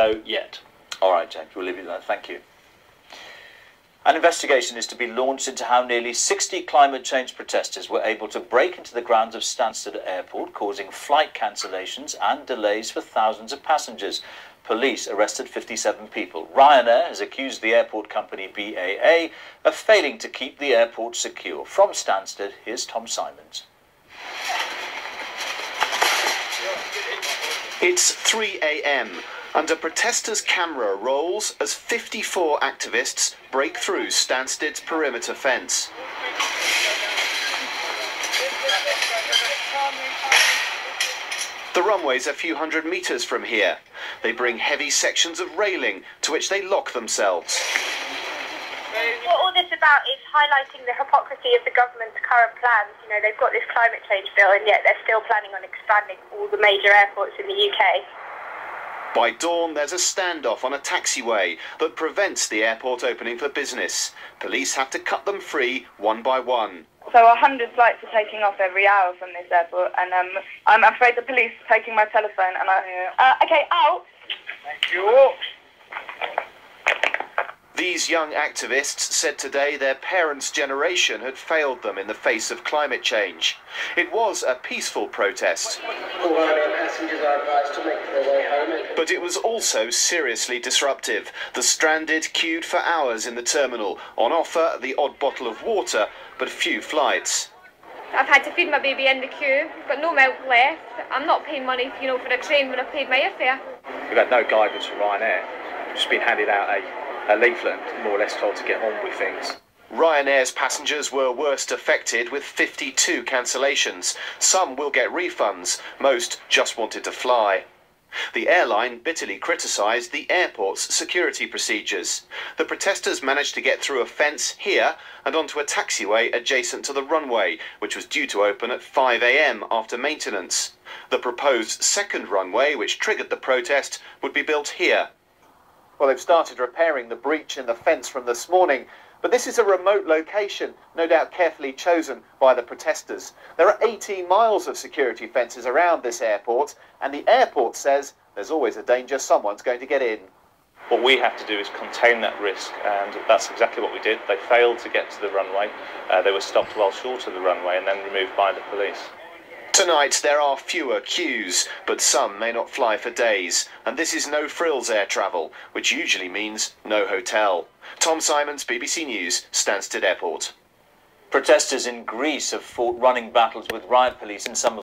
go yet. All right, James, we'll leave it there. Thank you. An investigation is to be launched into how nearly 60 climate change protesters were able to break into the grounds of Stansted Airport, causing flight cancellations and delays for thousands of passengers. Police arrested 57 people. Ryanair has accused the airport company BAA of failing to keep the airport secure. From Stansted, here's Tom Symonds. It's 3 a.m. Under protesters' camera rolls as 54 activists break through Stansted's perimeter fence. The runway's a few hundred metres from here. They bring heavy sections of railing to which they lock themselves. What all this about is highlighting the hypocrisy of the government's current plans. You know, they've got this climate change bill and yet they're still planning on expanding all the major airports in the UK. By dawn, there's a standoff on a taxiway that prevents the airport opening for business. Police have to cut them free one by one. So a hundred flights are taking off every hour from this airport, and um, I'm afraid the police are taking my telephone. And I, uh, okay, out. Thank you. These young activists said today their parents' generation had failed them in the face of climate change. It was a peaceful protest. But it was also seriously disruptive. The stranded queued for hours in the terminal, on offer the odd bottle of water, but few flights. I've had to feed my baby in the queue, got no milk left. I'm not paying money, you know, for a train when I've paid my airfare. We've had no guidance from Ryanair. We've just been handed out a leaflet more or less told to get on with things. Ryanair's passengers were worst affected with 52 cancellations. Some will get refunds, most just wanted to fly. The airline bitterly criticised the airport's security procedures. The protesters managed to get through a fence here and onto a taxiway adjacent to the runway, which was due to open at 5am after maintenance. The proposed second runway, which triggered the protest, would be built here well, they've started repairing the breach in the fence from this morning, but this is a remote location, no doubt carefully chosen by the protesters. There are 18 miles of security fences around this airport, and the airport says there's always a danger someone's going to get in. What we have to do is contain that risk, and that's exactly what we did. They failed to get to the runway. Uh, they were stopped well short of the runway and then removed by the police. Tonight there are fewer queues, but some may not fly for days, and this is no frills air travel, which usually means no hotel. Tom Symonds, BBC News, Stansted Airport. Protesters in Greece have fought running battles with riot police in some of